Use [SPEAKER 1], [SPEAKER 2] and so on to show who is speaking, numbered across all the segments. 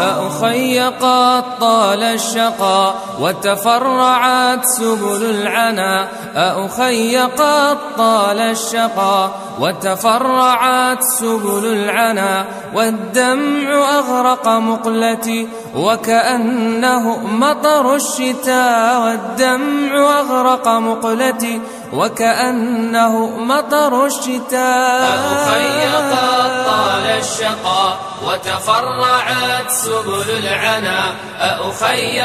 [SPEAKER 1] أخي قد طال الشقى وتفرعت سبل العنا. أخي قد طال الشقى وتفرعت سبل العنا. والدمع أغرق مقلتي وكأنه مطر الشتاء. والدمع أغرق مقلتي وكأنه مطر الشتاء.
[SPEAKER 2] أخي قد الشقى وتفرعت سبل العنا أخي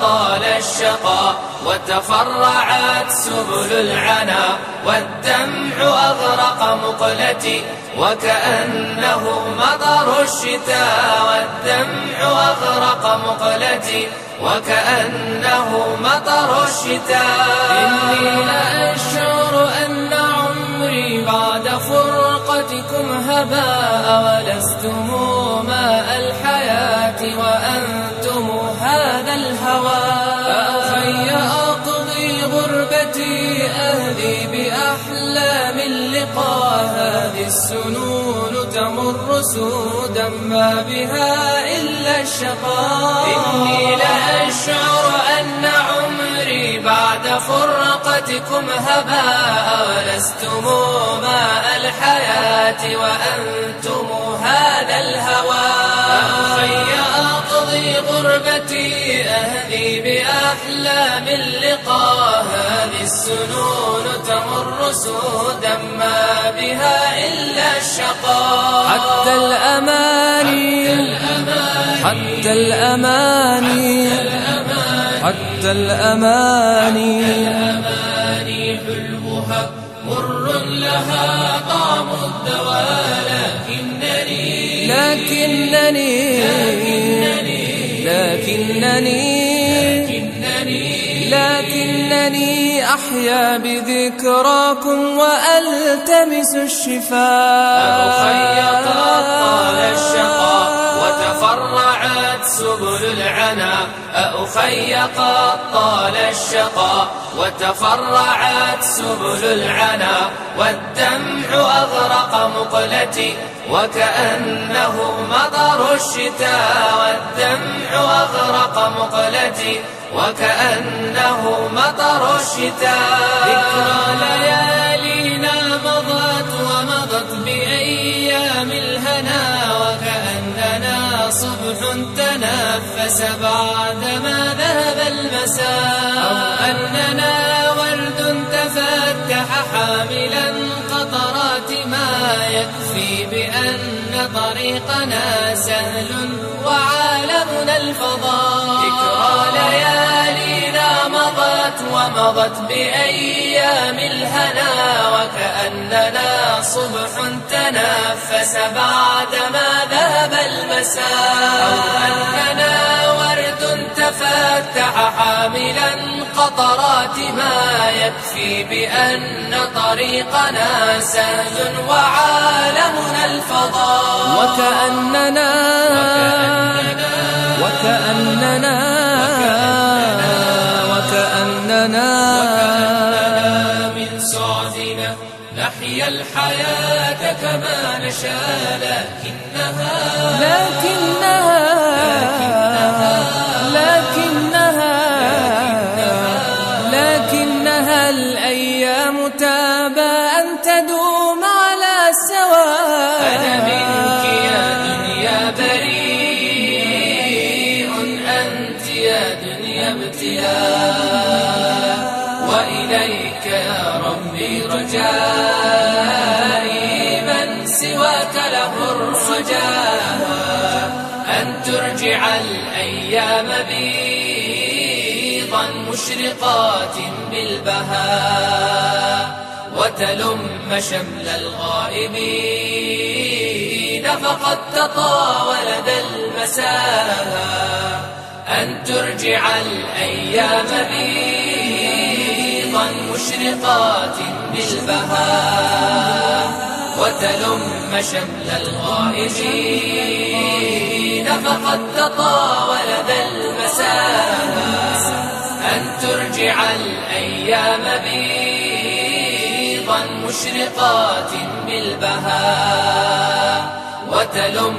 [SPEAKER 2] طال الشقى وتفرعت سبل العنا والدمع أغرق مقلتي. وكأنه مطر الشتاء والدمع أغرق مقلتي. وكأنه مطر الشتاء.
[SPEAKER 1] إني لأشعر أن عمري بعد فرقتكم هباء ولستم ماء الحياة وأنتم هذا الهوى. أخي أقضي غربتي أهدي بأحلام اللقاء. هذه السنون تمر سودا ما بها إلا الشقاء.
[SPEAKER 2] إني لأشعر أن عمري بعد فرقتكم هباء ولستم ماء الحياة. وأنتم هذا الهوى. أخي أقضي غربتي أهدي بأحلام اللقاء. هذه السنون تمر سودا ما بها إلا الشقاء.
[SPEAKER 1] حتى الأماني حتى الأماني حتى الأماني.
[SPEAKER 2] الأماني حلوها مر لها طعم الدواء لكنني
[SPEAKER 1] لكنني لكنني لكنني أحيا بذكراكم وألتمس الشفاء.
[SPEAKER 2] أخي قد طال وتفرعت سبل العنا أخي قد طال الشقى وتفرعت سبل العنا والدمع أغرق مقلتي وكأنه مطر الشتاء والدمع أغرق مقلتي وكأنه مطر الشتاء.
[SPEAKER 1] ذكرى ليالينا مضت ومضت بأيام الهنا. صبح تنفس بعدما ذهب المساء. أو أننا ورد تفتح حاملا قطرات ما يكفي بأن طريقنا سهل وعالمنا الفضاء.
[SPEAKER 2] ذكرى ليالينا مضت ومضت بأيام الهنا وكأننا صبح تنفس بعدما المساء أو أننا ورد تفتح حاملا قطرات ما يكفي بأن طريقنا سهل وعالمنا الفضاء.
[SPEAKER 1] وكأننا وكأننا وكأننا
[SPEAKER 2] من سعدنا نحيا الحياة كما نشاء لكنها
[SPEAKER 1] لكنها لكنها لكنها الأيام تابى أن تدوم على السواء
[SPEAKER 2] أنا منك يا دنيا بريء أنت يا دنيا ابتلاء. وإليك يا ربي رجائي الرجاء أن ترجع الأيام بيضا مشرقات بالبهاء وتلم شمل الغائبين فقد تطاول ذا المساء أن ترجع الأيام بيضا مشرقات بالبهاء وتلم شمل الغائبين فقد تطاول ذا المساء. أن ترجع الأيام بيضا مشرقات بالبهاء. وتلم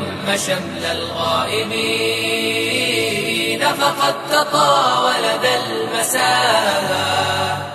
[SPEAKER 2] شمل الغائبين فقد تطاول ذا المساء.